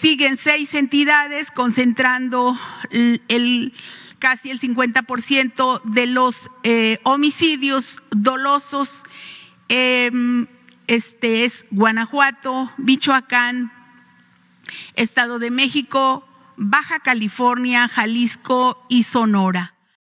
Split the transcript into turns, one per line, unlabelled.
siguen seis entidades concentrando el, casi el 50% de los eh, homicidios dolosos. Em, este es Guanajuato, Michoacán, Estado de México, Baja California, Jalisco y Sonora.